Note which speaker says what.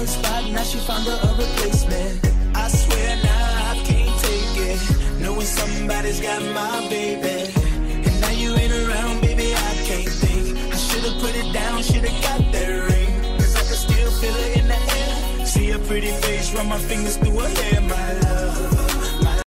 Speaker 1: one spot, now she found her a replacement. I swear now I can't take it. Knowing somebody's got my baby. And now you ain't around, baby, I can't think. I should've put it down, should've got that ring. Cause I can still feel it in the air. See a pretty face, run my fingers through her hair, my